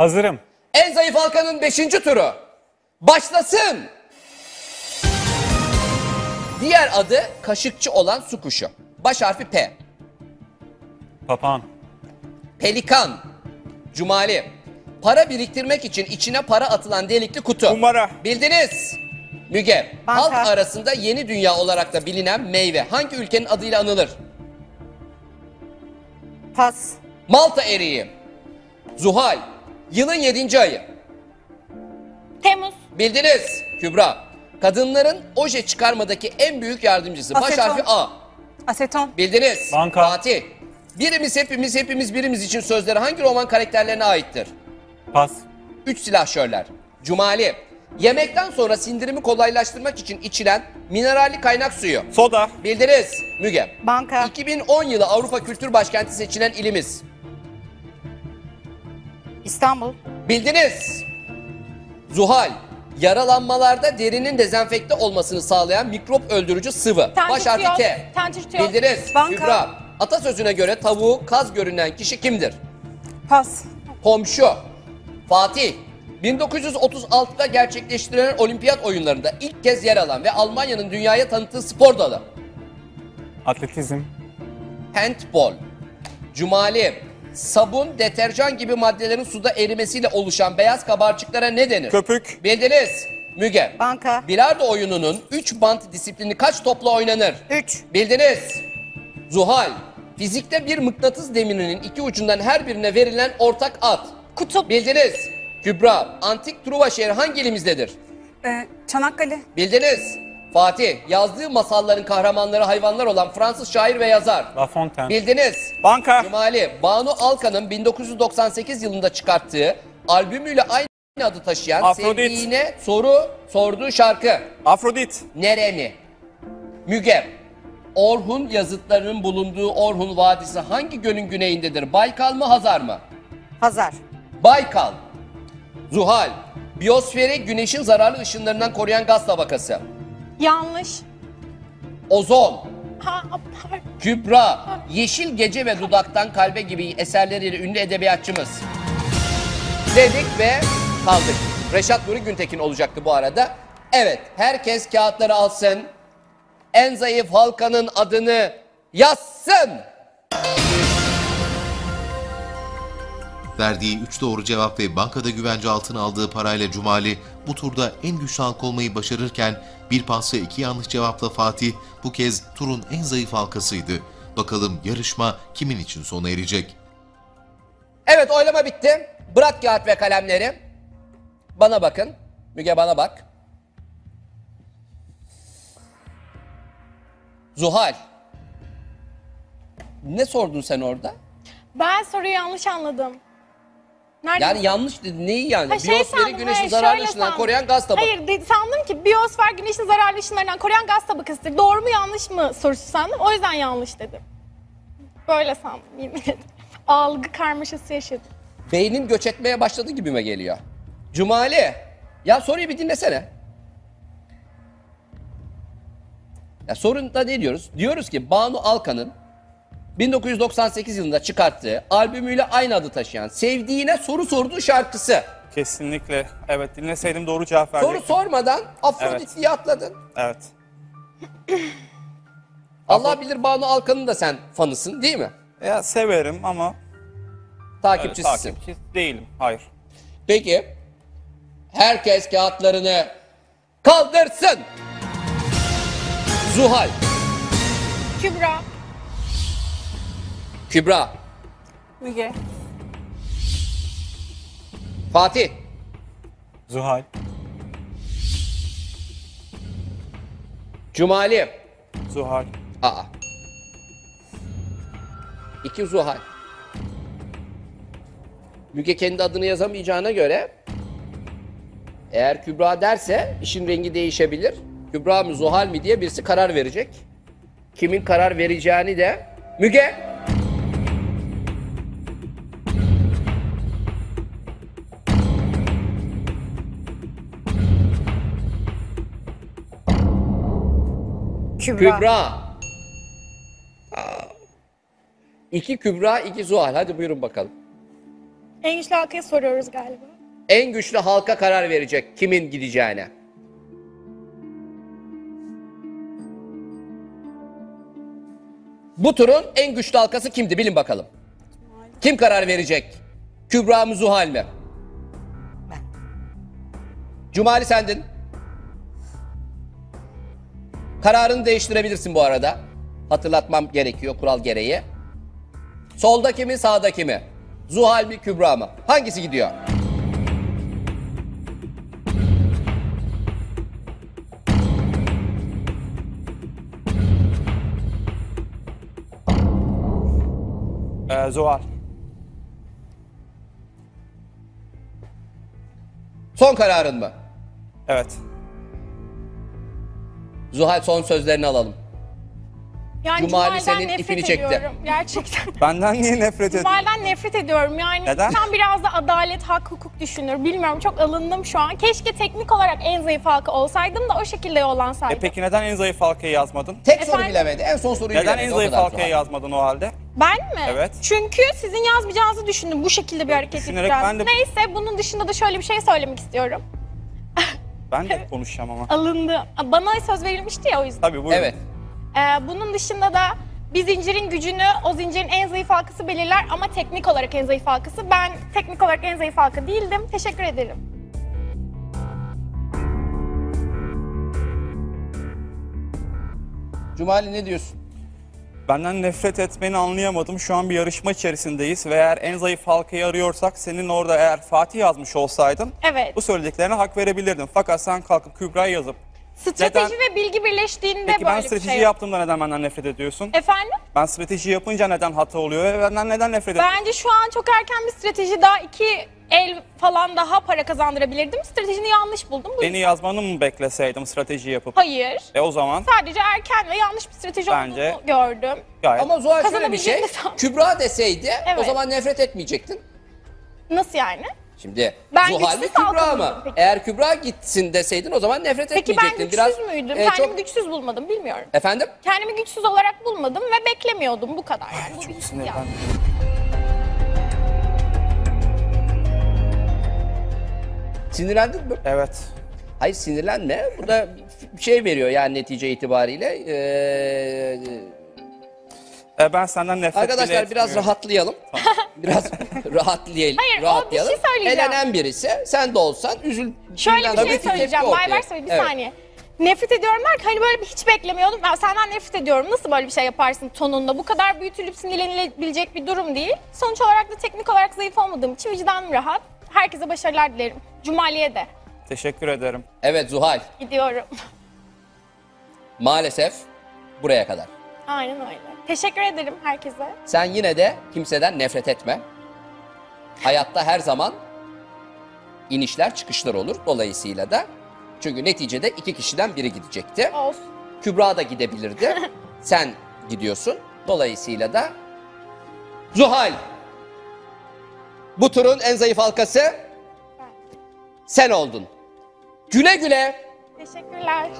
Hazırım. En zayıf halkanın 5. turu. Başlasın. Diğer adı kaşıkçı olan su kuşu. Baş harfi P. Papağan. Pelikan. Cumali. Para biriktirmek için içine para atılan delikli kutu. Kumbara. Bildiniz. Müge. Banka. Halk arasında yeni dünya olarak da bilinen meyve hangi ülkenin adıyla anılır? Pas. Malta eriği. Zuhal. Yılın 7. ayı. Temmuz. Bildiniz. Kübra. Kadınların oje çıkarmadaki en büyük yardımcısı. Baş Aseton. harfi A. Aseton. Bildiniz. Banka. Fatih. Birimiz hepimiz hepimiz birimiz için sözleri hangi roman karakterlerine aittir? Pas. Üç silahşörler. Cumali. Yemekten sonra sindirimi kolaylaştırmak için içilen mineralli kaynak suyu. Soda. Bildiniz. Müge. Banka. 2010 yılı Avrupa Kültür Başkenti seçilen ilimiz. İstanbul. Bildiniz. Zuhal. Yaralanmalarda derinin dezenfekte olmasını sağlayan mikrop öldürücü sıvı. Baş harfi. Tentürsiyol. Bildiniz. Banka. Kübra. Atasözüne göre tavuğu kaz görünen kişi kimdir? Pas. Komşu. Fatih. 1936'da gerçekleştirilen olimpiyat oyunlarında ilk kez yer alan ve Almanya'nın dünyaya tanıttığı spor dalı. Atletizm. Handball. Cumali. Sabun, deterjan gibi maddelerin suda erimesiyle oluşan beyaz kabarcıklara ne denir? Köpük. Bildiniz. Müge. Banka. Bilardo oyununun 3 bant disiplini kaç topla oynanır? 3. Bildiniz. Zuhal. Fizikte bir mıknatıs demirinin iki ucundan her birine verilen ortak ad. Kutup. Bildiniz. Kübra. Antik Truva şehri hangi ilimizdedir? Ee, Çanakkale. Bildiniz. Fatih. Yazdığı masalların kahramanları hayvanlar olan Fransız şair ve yazar. La Fontaine. Bildiniz. Banka. Cumali. Banu Alkan'ın 1998 yılında çıkarttığı albümüyle aynı adı taşıyan Afrodit. sevdiğine soru sorduğu şarkı. Afrodit. Neremi? Müge. Orhun yazıtlarının bulunduğu Orhun Vadisi hangi gölün güneyindedir? Baykal mı Hazar mı? Hazar. Baykal. Zuhal. Biyosferi güneşin zararlı ışınlarından koruyan gaz tabakası. Yanlış. Ozon. Ha, pardon. Kübra. Yeşil Gece ve Dudaktan Kalbe gibi eserleriyle ünlü edebiyatçımız. Dedik ve kaldık. Reşat Nuri Güntekin olacaktı bu arada. Evet, herkes kağıtları alsın. En zayıf halkanın adını yazsın. Verdiği 3 doğru cevap ve bankada güvence altına aldığı parayla Cumali bu turda en güçlü halk olmayı başarırken bir pas ve iki yanlış cevapla Fatih bu kez turun en zayıf halkasıydı. Bakalım yarışma kimin için sona erecek? Evet, oylama bitti. Bırak kağıt ve kalemleri. Bana bakın. Müge bana bak. Zuhal. Ne sordun sen orada? Ben soruyu yanlış anladım. Nerede? Yani yanlış dedi. Neyi yani? Ha, şey Biyosferi sandım, güneşin hayır, zararlı şöyle ışınlarından sandım. koruyan gaz tabakası. Hayır de- sandım ki biyosfer güneşin zararlı ışınlarından koruyan gaz tabakasıdır. Doğru mu yanlış mı sorusu sandım. O yüzden yanlış dedim. Böyle sandım yemin ederim. Algı karmaşası yaşadım. Beynin göç etmeye başladı gibime geliyor. Cumali. Ya soruyu bir dinlesene. Ya sorunda ne diyoruz? Diyoruz ki Banu Alkan'ın 1998 yılında çıkarttığı albümüyle aynı adı taşıyan Sevdiğine Soru Sorduğu şarkısı. Kesinlikle. Evet dinleseydim doğru cevap Soru verecektim. sormadan Afrodit Evet. diye atladın. Evet. Allah bilir Banu Alkan'ın da sen fanısın değil mi? Ya severim ama evet, Takipçisisin. takipçi değilim. Hayır. Peki herkes kağıtlarını kaldırsın. Zuhal, Kübra. Kübra, Müge. Fatih, Zuhal. Cumali. Zuhal. Aa. İki Zuhal. Müge kendi adını yazamayacağına göre eğer Kübra derse işin rengi değişebilir. Kübra mı Zuhal mi diye birisi karar verecek. Kimin karar vereceğini de Müge Kübra. Kübra. İki Kübra, iki Zuhal. Hadi buyurun bakalım. En güçlü halkaya soruyoruz galiba. En güçlü halka karar verecek kimin gideceğine. Bu turun en güçlü halkası kimdi bilin bakalım. Kim karar verecek? Kübra mı Zuhal mi? Ben. Cumali sendin. Kararını değiştirebilirsin bu arada. Hatırlatmam gerekiyor kural gereği. Soldaki mi sağdaki mi? Zuhal mi Kübra mı? Hangisi gidiyor? Ee, Zuhal. Son kararın mı? Evet. Zuhal son sözlerini alalım. Yani Cumali Cumal'den senin nefret ipini çekti. ediyorum. Gerçekten. Benden niye nefret ediyorsun? Cumal'den nefret ediyorum. Yani Neden? sen biraz da adalet, hak, hukuk düşünür. Bilmiyorum çok alındım şu an. Keşke teknik olarak en zayıf halka olsaydım da o şekilde E yollansaydım. peki neden en zayıf halkayı yazmadın? Tek soru Efendim? bilemedi. En son soruyu Neden bilemedi. en O zayıf kadar halkayı Zuhal. yazmadın o halde? Ben mi? Evet. Çünkü sizin yazmayacağınızı düşündüm. Bu şekilde bir hareket Düşünerek yapacağım. ben de- Neyse bunun dışında da şöyle bir şey söylemek istiyorum. Ben de konuşacağım ama. Alındı. Bana söz verilmişti ya o yüzden. Tabii buyurun. Evet. Ee, bunun dışında da bir zincirin gücünü o zincirin en zayıf halkası belirler ama teknik olarak en zayıf halkası. Ben teknik olarak en zayıf halka değildim. Teşekkür ederim. Cumali ne diyorsun? Benden nefret etmeni anlayamadım. Şu an bir yarışma içerisindeyiz ve eğer en zayıf halkayı arıyorsak senin orada eğer Fatih yazmış olsaydın Evet. bu söylediklerine hak verebilirdin. Fakat sen kalkıp Kübra'yı yazıp Strateji Neden? ve bilgi birleştiğinde peki ben böyle bir strateji şey. yok. yaptığımda neden benden nefret ediyorsun? Efendim? Ben strateji yapınca neden hata oluyor ve benden neden nefret ediyorsun? Bence şu an çok erken bir strateji daha iki el falan daha para kazandırabilirdim. Stratejini yanlış buldum. Bu Beni yazmanı mı bekleseydim strateji yapıp? Hayır. E o zaman Sadece erken ve yanlış bir strateji Bence- olduğunu gördüm. gayet Ama Zuhal şöyle bir şey. Kazanabileceğini sanmıyorum. Kübra deseydi o Evet. zaman nefret etmeyecektin. Nasıl yani? Şimdi Ben Zuhal mi güçsüz Kübra mı? peki? Eğer Kübra gitsin deseydin o zaman nefret Peki ben etmeyecektin. güçsüz müydüm? e, Kendimi çok- güçsüz bulmadım bilmiyorum. Efendim? Kendimi güçsüz olarak bulmadım ve beklemiyordum bu kadar. Yani bu bir hissiyat. sinirlendim. Sinirlendin mi? Evet. Hayır sinirlenme. Bu da bir şey veriyor yani netice itibariyle. Ee, E, ben senden nefret bile arkadaşlar biraz etmiyorum. rahatlayalım. biraz rahatlayalım. Hayır, o bir rahatlayalım. şey söyleyeceğim. Elenen birisi sen de olsan üzül. Şöyle bir şey söyleyeceğim. Baybars Bey bir Evet. saniye. Nefret ediyorum der ki hani böyle bir hiç beklemiyordum. Ben senden nefret ediyorum. Nasıl böyle bir şey yaparsın tonunda? Bu kadar büyütülüp sinirlenilebilecek bir durum değil. Sonuç olarak da teknik olarak zayıf olmadığım için vicdanım rahat. Herkese başarılar dilerim. Cumali'ye de Teşekkür ederim. Evet Zuhal gidiyorum. maalesef buraya kadar. Aynen öyle. Teşekkür ederim herkese. Sen yine de kimseden nefret etme. Hayatta her zaman inişler çıkışlar olur. Dolayısıyla da çünkü neticede iki kişiden biri gidecekti. Olsun. Kübra da gidebilirdi. Sen gidiyorsun. Dolayısıyla da Zuhal. Bu turun en zayıf halkası sen oldun. Güle güle. Teşekkürler.